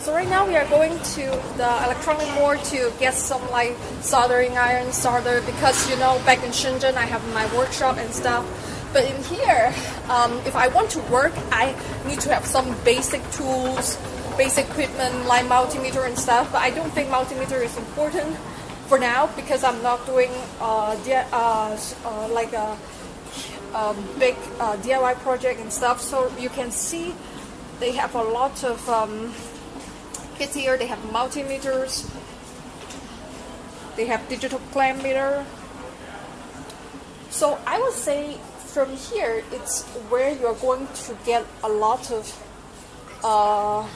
So right now we are going to the electronic mall to get some like soldering iron solder because you know back in Shenzhen I have my workshop and stuff. But in here, um, if I want to work, I need to have some basic tools, basic equipment like multimeter and stuff. But I don't think multimeter is important for now because I'm not doing uh, uh, uh, like a, a big uh, DIY project and stuff. So you can see they have a lot of um, kits here. They have multimeters. They have digital clamp meter. So I would say from here, it's where you're going to get a lot of, uh,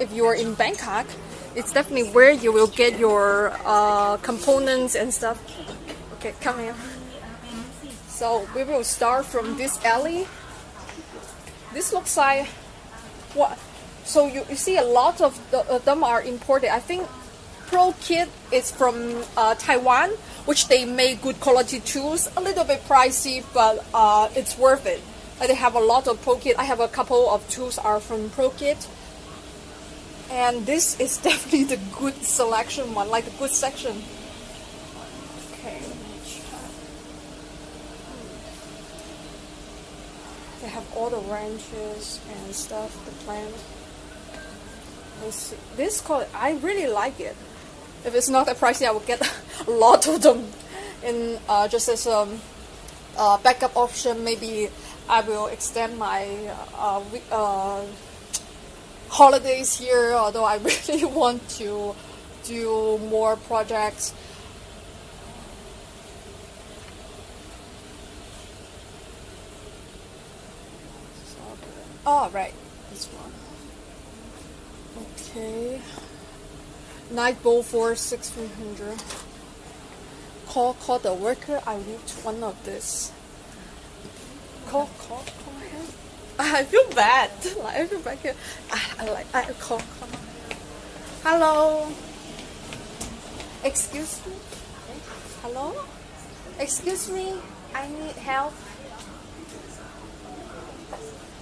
if you're in Bangkok, it's definitely where you will get your uh, components and stuff. Okay, come here. So we will start from this alley. This looks like what? So you, you see a lot of the, uh, them are imported. I think Pro Kit is from uh, Taiwan, which they make good quality tools. A little bit pricey, but uh, it's worth it. Like they have a lot of Pro Kit. I have a couple of tools are from Pro Kit. And this is definitely the good selection one, like the good section. Okay, They have all the wrenches and stuff, the plant. This called, I really like it. If it's not that pricey, I will get a lot of them in uh, just as a um, uh, backup option. Maybe I will extend my uh, uh holidays here, although I really want to do more projects. Oh, right. Okay. Night bowl for 6300. Call, call the worker. I need one of this. Call, call, call him. I feel bad. Like I feel bad here. I, I like I call, call. Hello. Excuse me. Hello. Excuse me. I need help.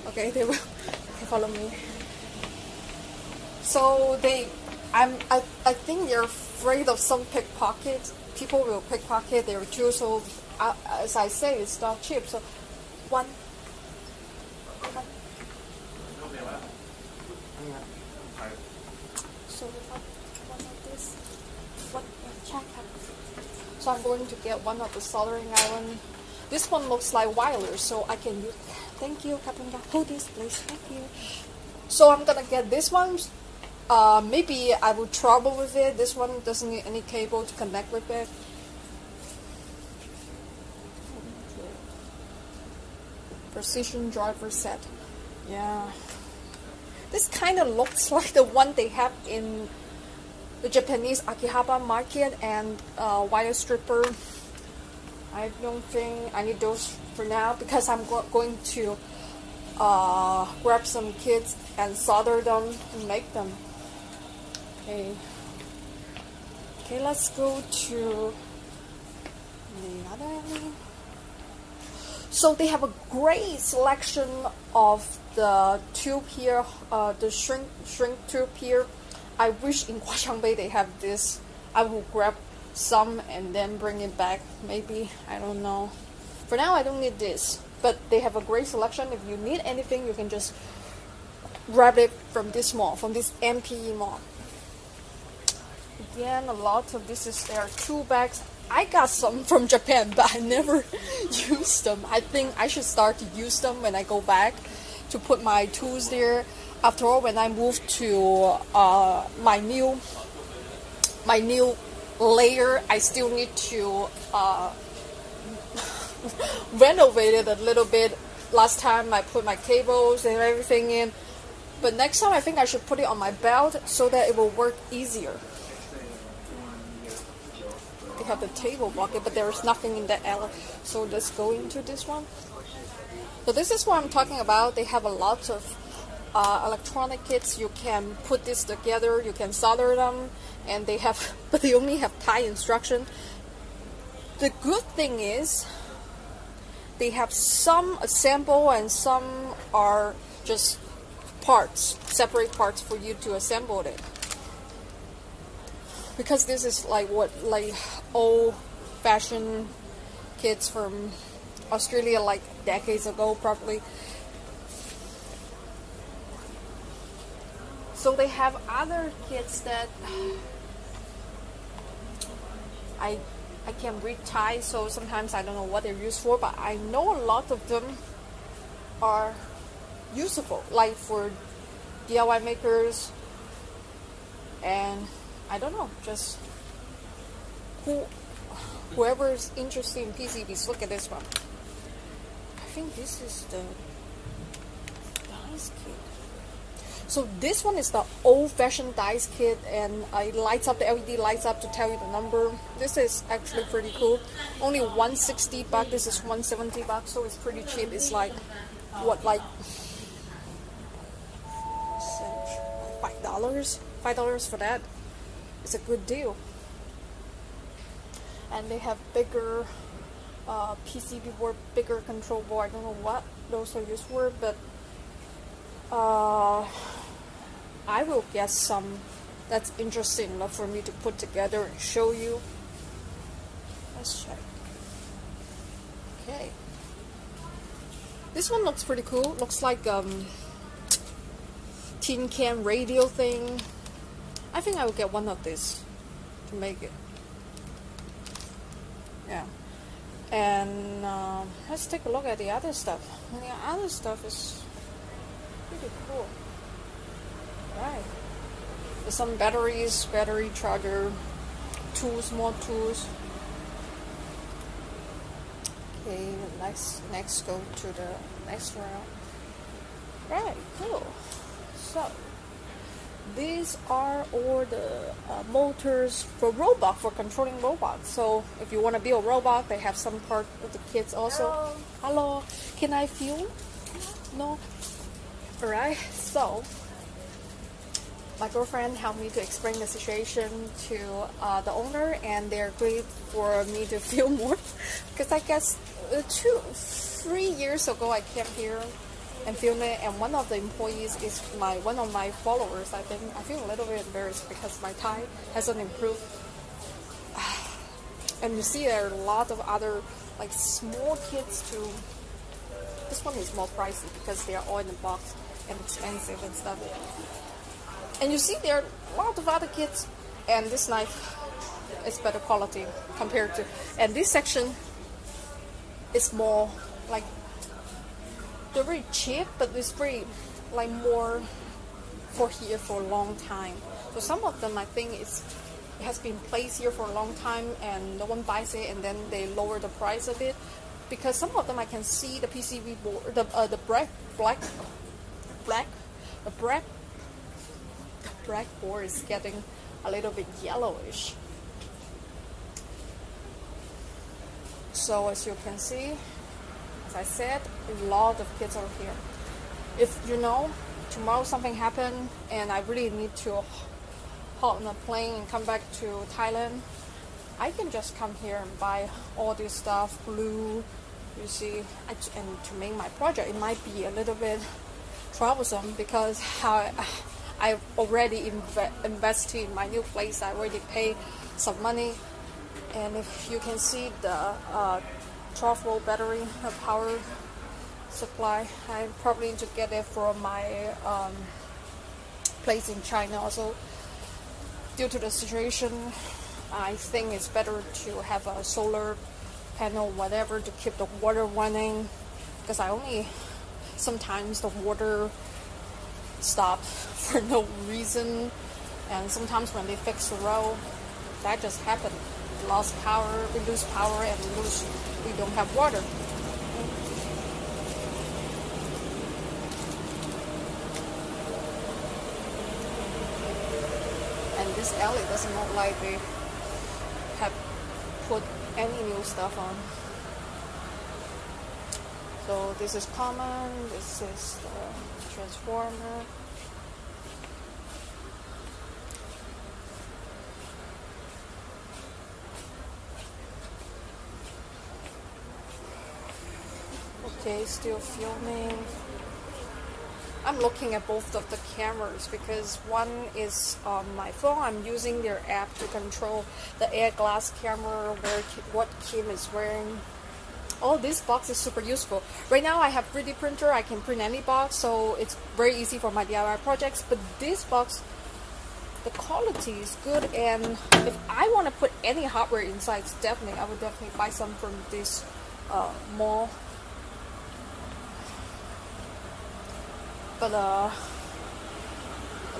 Okay, they will follow me. So they, I'm, I, I think they're afraid of some pickpockets. People will pickpocket their tools. So uh, as I say, it's not cheap. So one so I'm going to get one of the soldering iron. This one looks like wireless, so I can use. Thank you, Captain. Hold this, please. Thank you. So I'm gonna get this one. Uh, maybe I will trouble with it. This one doesn't need any cable to connect with it. Precision driver set. Yeah. This kind of looks like the one they have in the Japanese Akihabara market and uh, wire stripper. I don't think I need those for now because I'm go going to uh, grab some kits and solder them and make them. Okay. Okay, let's go to the other alley. So they have a great selection of the tube here, uh, the shrink shrink tube here. I wish in Huaqiangbei they have this. I will grab some and then bring it back. Maybe I don't know. For now, I don't need this, but they have a great selection. If you need anything, you can just grab it from this mall, from this NPE mall. Again, a lot of this is their tool bags. I got some from Japan, but I never used them. I think I should start to use them when I go back to put my tools there. After all, when I move to uh, my new my new layer, I still need to uh, renovate it a little bit. Last time I put my cables and everything in, but next time I think I should put it on my belt so that it will work easier. Have the table bucket, but there is nothing in that alley. So let's go into this one. So this is what I'm talking about. They have a lot of uh, electronic kits. You can put this together. You can solder them, and they have, but they only have Thai instruction. The good thing is, they have some assemble and some are just parts, separate parts for you to assemble it. Because this is like what like old fashioned kids from Australia like decades ago probably. So they have other kits that I I can read Thai, so sometimes I don't know what they're used for, but I know a lot of them are useful like for DIY makers, and I don't know, just who whoever's interested in PCBs, look at this one. I think this is the dice kit. So this one is the old-fashioned dice kit and it lights up, the LED lights up to tell you the number. This is actually pretty cool. Only 160 bucks, this is 170 bucks, so it's pretty cheap. It's like, what, like five dollars? Five dollars for that? It's a good deal. And they have bigger uh, PCB board, bigger control board. I don't know what those are used for, but uh, I will get some that's interesting enough for me to put together and show you. Let's check. Okay. This one looks pretty cool. Looks like um tin can radio thing. I think I will get one of these to make it. Yeah. And um, let's take a look at the other stuff. The other stuff is pretty cool. Right. There's some batteries, battery charger, tools, more tools. Okay, let's next go to the next round. Right, cool. So, these are all the uh, motors for robot, for controlling robots. So, if you want to build a robot, they have some part of the kits also. Hello, Hello. can I film? No? Alright, so my girlfriend helped me to explain the situation to uh, the owner and they agreed for me to film more because I guess uh, two, three years ago I came here and film it and one of the employees is my one of my followers I think I feel a little bit embarrassed because my Thai hasn't improved. And you see there are a lot of other like small kids too this one is more pricey because they are all in the box and expensive and stuff. And you see there are a lot of other kits and this knife is better quality compared to and this section is more like they're very cheap but it's very like more for here for a long time so some of them I think it's it has been placed here for a long time and no one buys it and then they lower the price of it because some of them I can see the PCB board the uh, the black black black the black the black board is getting a little bit yellowish. So as you can see, as I said, a lot of kids are here. If you know, tomorrow something happened and I really need to hop on a plane and come back to Thailand, I can just come here and buy all this stuff, glue, you see, and to make my project, it might be a little bit troublesome because how I already inv invested in my new place. I already paid some money, and if you can see the uh, 12 volt battery power supply, I probably need to get it from my um, place in China. Also, due to the situation, I think it's better to have a solar panel, whatever, to keep the water running. Because I only sometimes the water stops for no reason. And sometimes when they fix the road, that just happened. Lost power, we lose power, and we lose, we don't have water. And this alley doesn't look like they have put any new stuff on. So this is common, this is the transformer. Okay, still filming. I'm looking at both of the cameras because one is on my phone. I'm using their app to control the air glass camera, where what Kim is wearing. Oh, this box is super useful. Right now I have 3D printer. I can print any box, so it's very easy for my DIY projects. But this box, the quality is good, and if I want to put any hardware inside, definitely I would definitely buy some from this uh, mall but uh,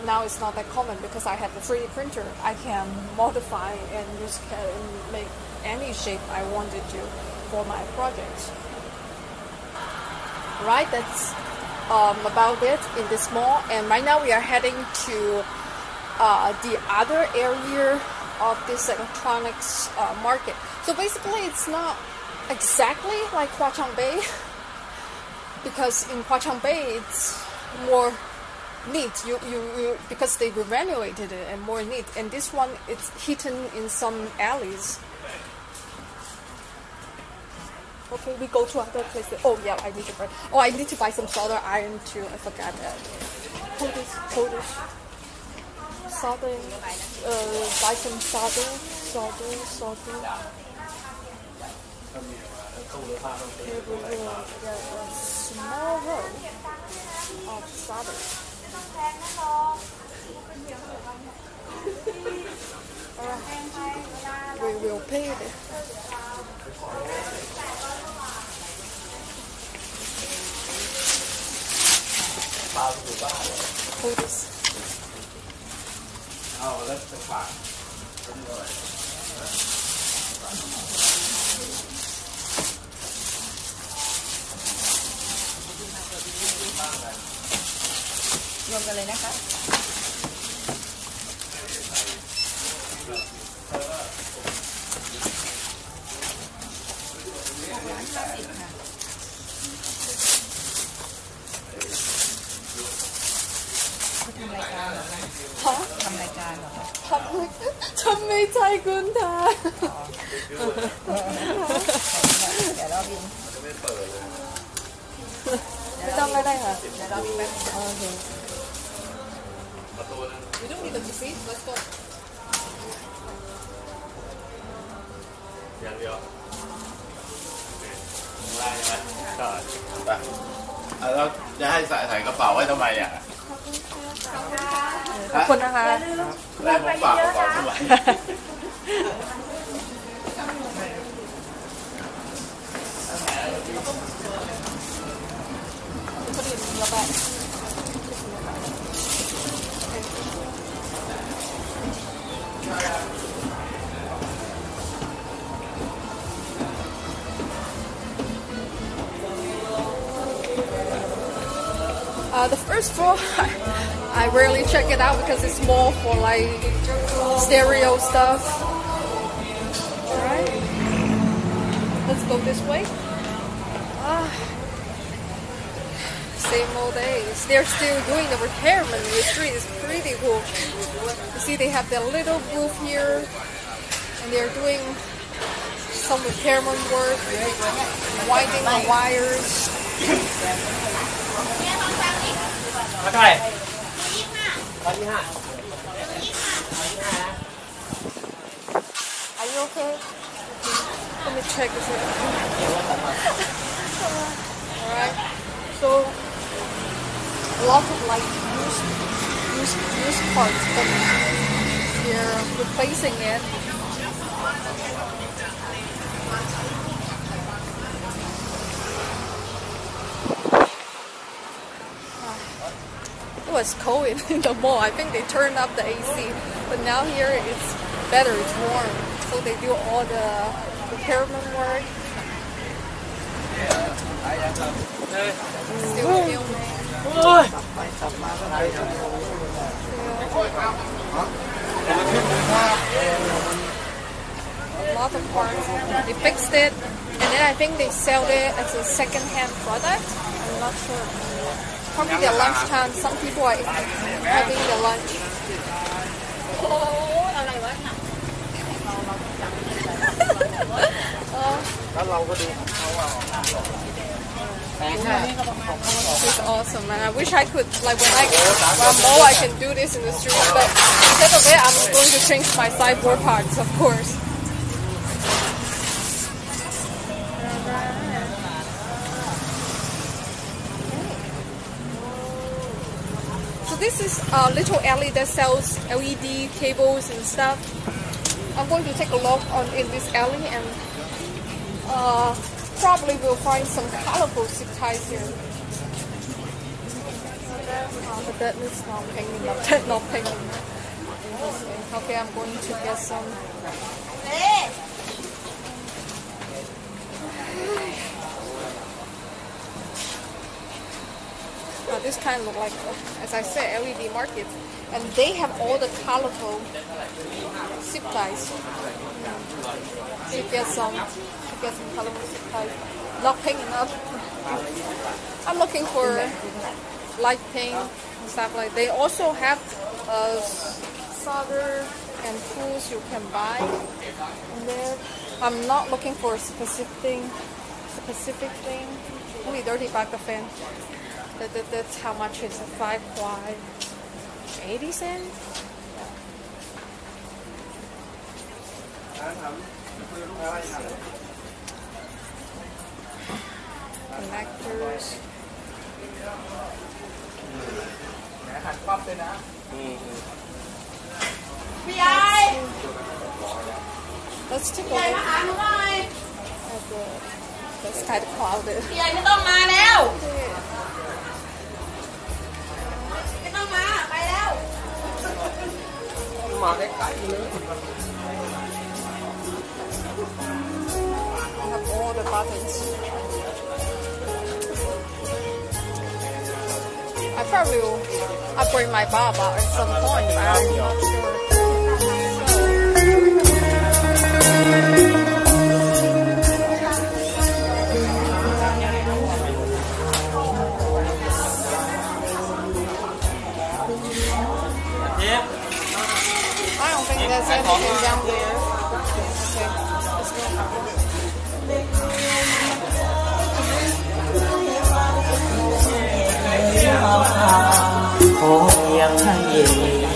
now it's not that common because I have the 3D printer. I can modify and just make any shape I wanted to for my project. Right, that's um, about it in this mall. And right now we are heading to uh, the other area of this electronics uh, market. So basically, it's not exactly like Huaqiangbei because in Huaqiangbei it's more neat. You, you, you because they renovated it and more neat. And this one it's hidden in some alleys. Okay we go to other places. Oh yeah I need to buy oh I need to buy some solder iron too. I forgot that. Hold this solder uh, buy some solder solder solder. Will get a small roll of strawberry. Alright, we will pay it. Hold this. Oh, that's the pot. รวมกันเลยนะคะร้านห้าสิบค่ะทำรายการเหรอคะฮะทำรายการเหรอคะทำไมทำไม่ใช่คุณทาเดี๋ยวเราบินไม่ต้องก็ได้ค่ะ เดี๋ยวเราบินแป๊บนึงโอเค We don't need the receipt. Let's go. อย่างเดียวได้ใช่ไหมใช่ไปอะแล้วจะให้ใส่ใส่กระเป๋าไว้ทำไมอะขอบคุณนะคะแล้วผมฝากกระเป๋าทำไม Put it in your bag. Uh, the first floor, I rarely check it out because it's more for like stereo stuff. Alright, let's go this way. Ah, same old days. They're still doing the repairment in the street. It's pretty cool. You see, they have their little booth here, and they're doing some repairment work, winding the wires. มาเท่าไหร่ร้อยยี่ห้า Are you okay? Let me check this out. Alright. So a lot of like used used used parts but they're replacing it. It was cold in, the mall. I think they turned up the AC, but now here it's better, it's warm. So they do all the repairment work. Still filming. Yeah. A lot of parts. They fixed it, and then I think they sell it as a second-hand product. I'm not sure Probably their lunchtime. Some people are having their lunch. โอ้อะไรวะ Uh, แล้วเราก็ดูเขาว่า I It's awesome, man. I wish I could, like, when I when I'm old, I can do this in the street. But instead of that, I'm going to change my sideboard parts, of course. A little alley that sells LED cables and stuff. I'm going to take a look on in this alley and uh, probably will find some colorful zip ties here. Uh, but not penguin, not, penguin. Okay, I'm going to get some. This kind of look like, as I said, LED market, and they have all the colorful zip ties. You get some, you get some colorful zip ties. Not pink enough. I'm looking for light pink and stuff like. They also have uh, solder and tools you can buy in there. I'm not looking for a specific thing, specific thing. Only 30 baht a fan. That, that, that's how much is a five quad? 80 cents? Collectors. Let's take a look at the, that's kind of crowded. มาใกล้ๆเลย I have all the buttons. I probably will upgrade my Baba at some point, but I'm not sure. I don't think that's anything down there. Okay, let's go. Hồn nhân gì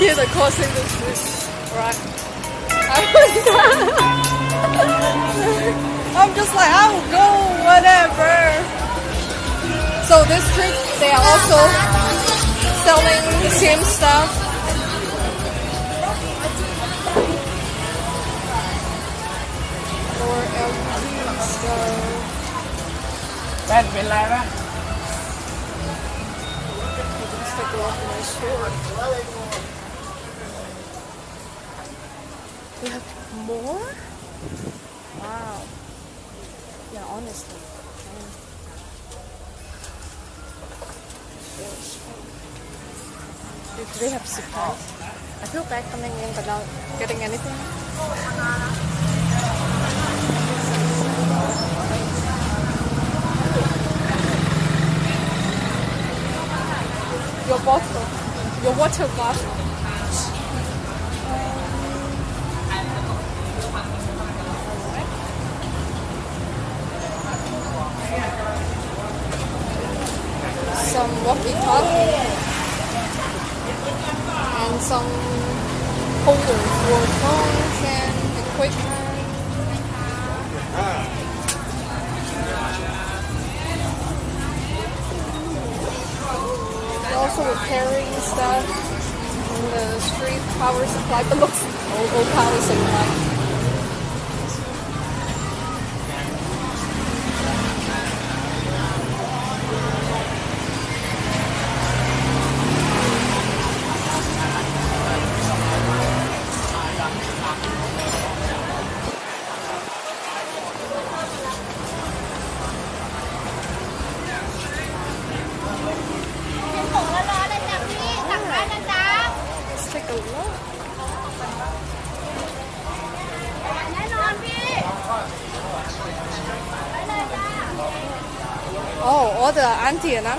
here the causing this. this. Right. I'm just like, I will go, whatever. So this street, they are also selling the same stuff. Or LG stuff. That's Villara. I'm going to stick off my store. We have more? Wow. Yeah, honestly. Do they have supplies? I feel bad coming in not getting anything. Your bottle. Your water bottle. Repairing stuff. the street power supply, but looks old, old power supply.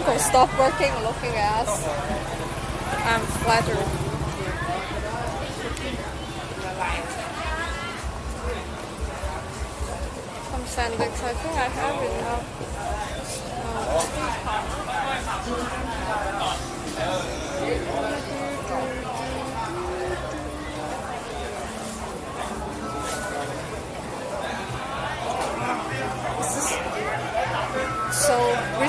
Uncle stop working looking at us. I'm flattered. Some sandwiches, I think I have it now.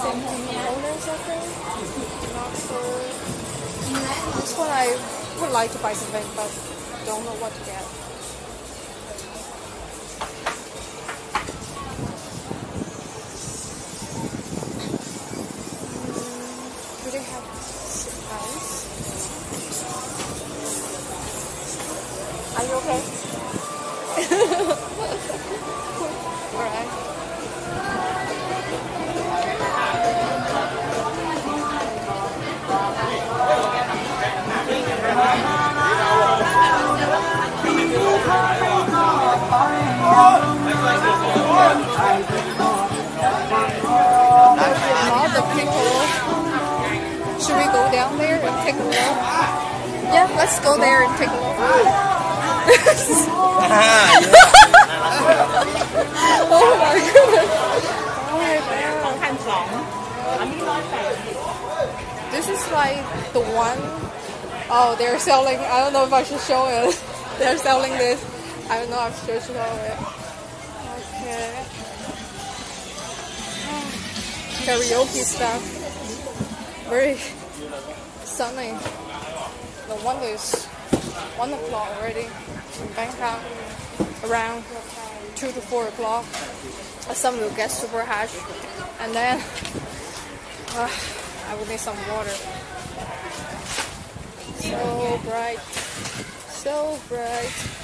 uh, owners, I think. Not. This one I would like to buy something, but don't know what to get. All the people. Should we go down there and take a look? Yeah, let's go there and take a look. oh my goodness. This is like the one oh they're selling I don't know if I should show it. they're selling this. I don't know if should show it. Okay. Karaoke stuff. Very sunny. No wonder it's one o'clock already in Bangkok. Around two to four o'clock. Some will get super hot, and then uh, I will need some water. So bright, so bright.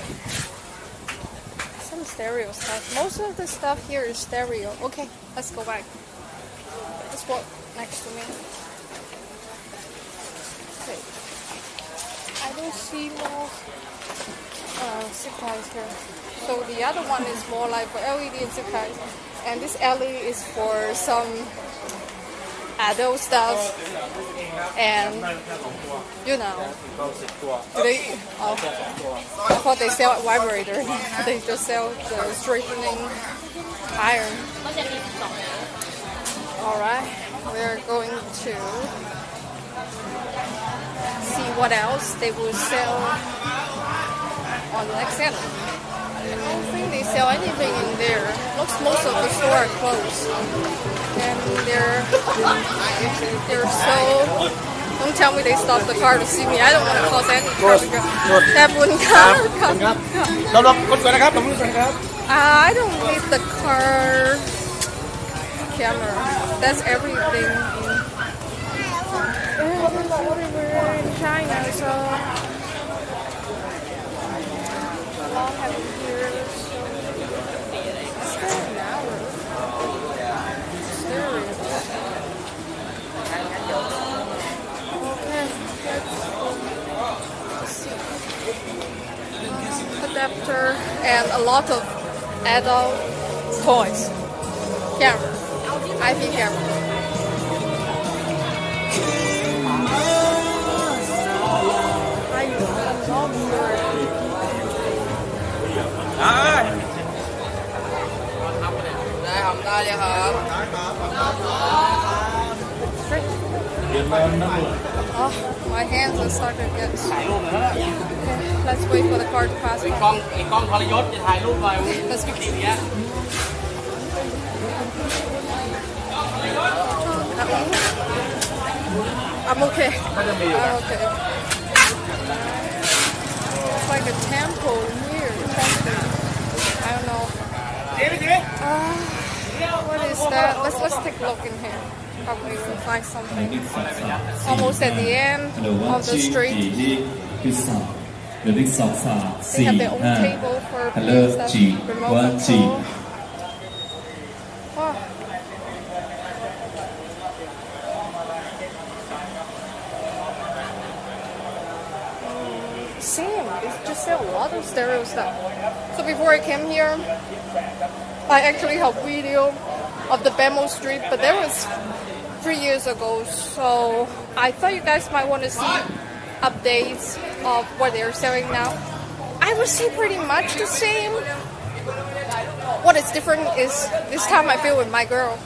Some stereo stuff. Most of the stuff here is stereo. Okay, let's go back. Let's walk next to me. Okay. I don't see more uh, zip ties here. So the other one is more like for LED zip ties. And this LED is for some adult stuff. And you know, they? Oh, I thought they sell vibrator. they just sell the straightening iron. All right, we're going to see what else they will sell on the next. I don't think they sell anything in there. Looks most of the store are closed And they're they're so don't tell me they stopped the car to see me. I don't want to cause any trouble. แต่บุญค่ะค่ะ เราลองคนสวยนะครับผมคนสวยนะครับ Uh, I don't need the car camera. That's everything in everywhere in China. So long have been here. So adapter and a lot of adult toys. Camera, IP camera. Hi. 来，我们大家好。好。好。my hands are starting to get. ถ่ายรูปหน่อย Okay, let's wait for the car to pass ไอ้ by. กล้องไอ้กล้องทรยศจะถ่ายรูปหน่อย Let's go. ทีเนี้ย I'm okay. I'm okay. It's like a temple here. Something. I don't know. Uh, what is that? Let's let's take a look in here. probably can find something. Almost at the end of the street. They have their own table for Hello, that remote control. Wow. Same, it's just a lot of stereo stuff. So before I came here, I actually have video of the Ban Mo Street, but there was three years ago. So I thought you guys might want to see updates of what they're selling now. I would say pretty much the same. What is different is this time I feel with my girl.